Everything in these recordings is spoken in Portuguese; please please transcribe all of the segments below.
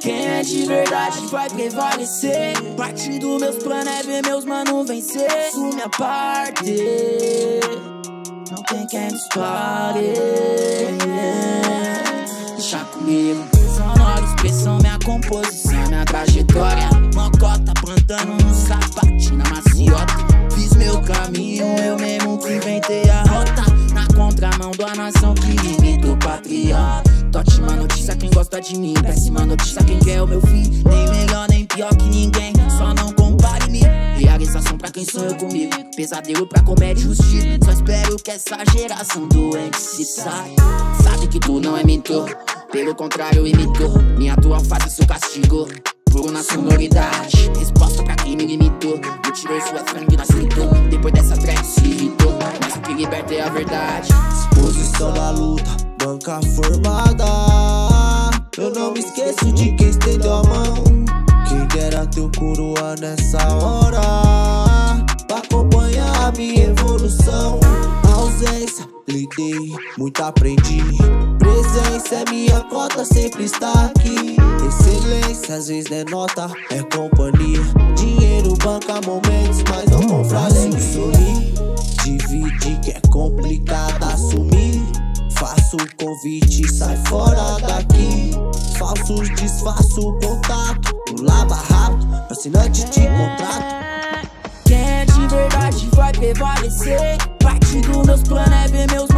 Quem é de verdade vai prevalecer. Parte dos meus planos é ver meus manos vencer. Isso minha parte. Não tem quem nos pare. Deixa comigo. Expressão, minha composição, minha trajetória. Mocota plantando no sapatinho, na maciota. Fiz meu caminho, eu mesmo que inventei a rota. Na contramão da nação que limitou patriota. Ótima notícia quem gosta de mim Péssima notícia quem quer o meu fim Nem melhor nem pior que ninguém Só não compare-me Realização pra quem sonhou comigo Pesadelo pra comédia justiça Só espero que essa geração doente se saia Sabe que tu não é mentor Pelo contrário imitou. Minha atual fase seu castigo. Puro na sonoridade. Resposta pra quem me limitou. Mentiroso é frango na escritor Depois dessa track se irritou. Mas o que liberta é a verdade. Exposição na luta banca formada. Eu não me esqueço de quem estendeu a mão. Quem dera teu coroa nessa hora lidei, muito aprendi. Presença é minha cota, sempre está aqui. Excelência, às vezes denota, é companhia. Dinheiro banca momentos, mas não com frase sorrir Dividir que é complicado assumir. Faço o convite, sai fora daqui. Falsos disfarço o contato lava rápido, assinante de contrato. Quem é de verdade vai prevalecer. Parte dos meus planos é ver meus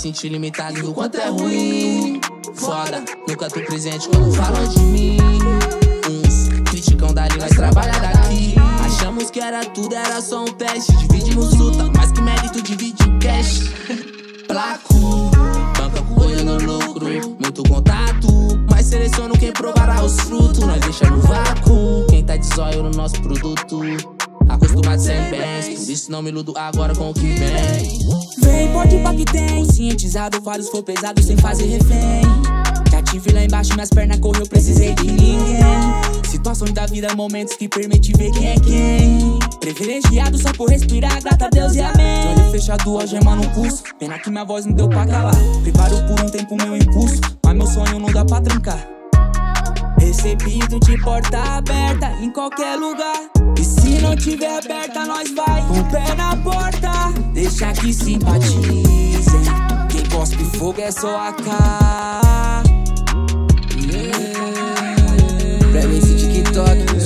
fruto Já me senti limitado do quanto é ruim. Foda, nunca tô presente quando falam de mim. Uns criticam dali, nós trabalha daqui. Achamos que era tudo, era só um teste. Dividimos luta, mais que mérito divide o cash. Placo, banca com olho no lucro Muito contato, mas seleciono quem provará os frutos Nós deixa no vácuo, quem tá de zóio no nosso produto Acostumado sem bens, por isso não me iludo agora com o que vem. Vem, pode pra que tem. Cientizado, vários for pesado sem fazer refém. Já tive lá embaixo, minhas pernas correu, precisei de ninguém. Situações da vida, momentos que permite ver quem é quem. Privilegiado só por respirar, grata a Deus e amém. De olho fechado, algema no pulso Pena que minha voz não deu pra calar. Preparo por um tempo meu impulso. Mas meu sonho não dá pra trancar. Recebido de porta aberta em qualquer lugar não tiver aberta, nós vai com o pé na porta. Deixa que simpatizem Quem cospe fogo é só a cara. Pra mim esse TikTok,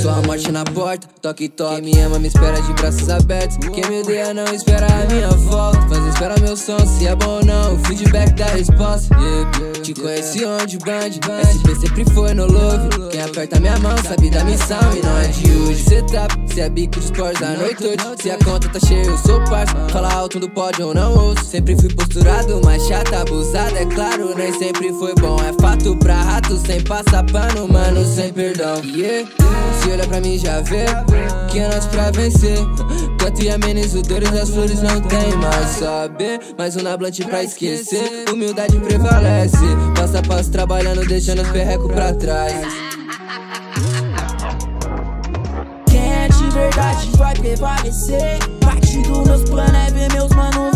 porta, toque toque. Quem me ama me espera de braços abertos. Quem me odeia não espera a minha volta. Mas espera meu som, se é bom ou não. O feedback da resposta. Yeah. Te conheci onde band, SP sempre foi no love. Quem aperta minha mão sabe da missão e não é de hoje. Cê tá, se é bico de esporte da noite hoje. Se a conta tá cheia, eu sou parça. Fala alto no pódio, eu não ouço. Sempre fui posturado, mas chata, abusada, é claro. Nem sempre foi bom, é fato pra. Sem passar pano, mano, sem perdão. Yeah. Se olha pra mim já vê que é nós pra vencer. Canto e amenizo dores, as flores não tem mais saber. Mais um na blunt pra esquecer. Humildade prevalece. Passo a passo trabalhando, deixando os perrecos pra trás. Quem é de verdade vai prevalecer Parte dos meus planos é ver meus manos